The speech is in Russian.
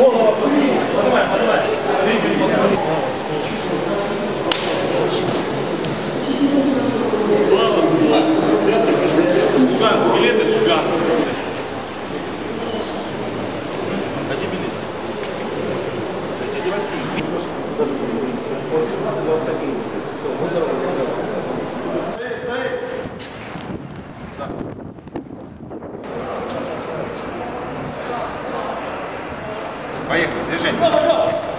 Волова, поднимай, поднимай. Луганцев, билеты Луганцев. Дайте билеты. Дайте России. Все, мы заработали. Эй, эй! Поехали, движение.